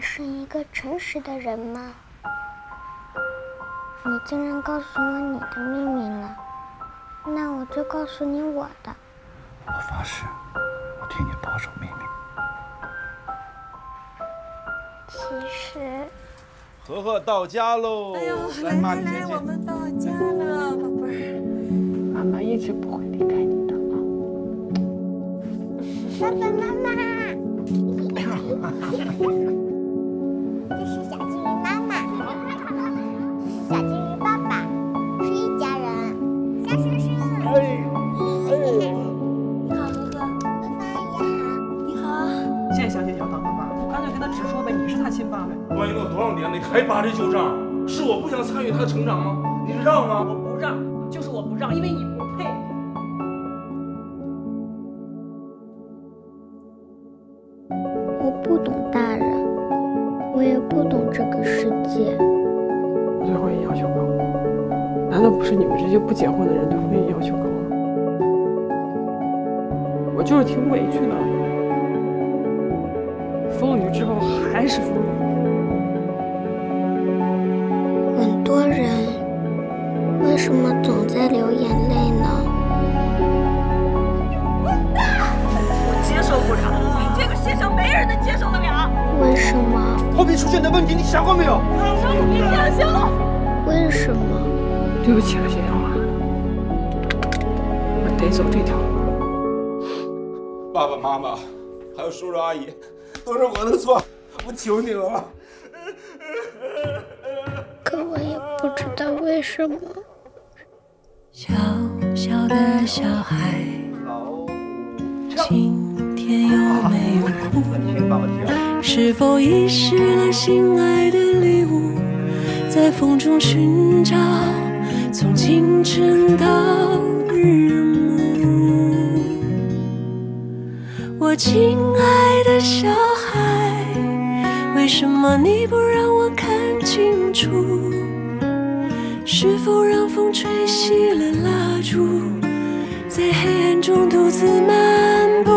是一个诚实的人吗？你竟然告诉我你的秘密了，那我就告诉你我的。我发誓，我替你保守秘密。其实，和和到家喽！哎呦，来，妈，你先来，我。们到家了，宝贝儿。妈妈一直不会离开你的啊。爸爸妈妈，说呗，你是他亲爸呗。关系了多少年了，你还扒这旧账？是我不想参与他的成长吗？你让吗！我不让，就是我不让，因为你不配。我不懂大人，我也不懂这个世界。我对婚姻要求高，难道不是你们这些不结婚的人对婚姻要求高吗？我就是挺委屈的，风雨之后还是风雨。很多人为什么总在流眼泪呢？我接受不了，你这个先生没人能接受得了。为什么？后面出现的问题，你想过没有？你想行了。为什么？对不起了，谢阳华，我得走这条路。爸爸妈妈，还有叔叔阿姨，都是我的错，我求你了。可我也不知道为什么。小小的小孩，今天有没有哭？是否遗失了心爱的礼物？在风中寻找，从清晨到日我亲爱的小孩，为什么你不让我看清楚？是否让风吹熄了蜡烛，在黑暗中独自漫步？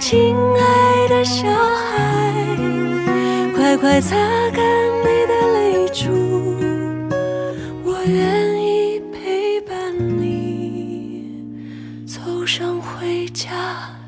亲爱的小孩，快快擦干你的泪珠，走上回家。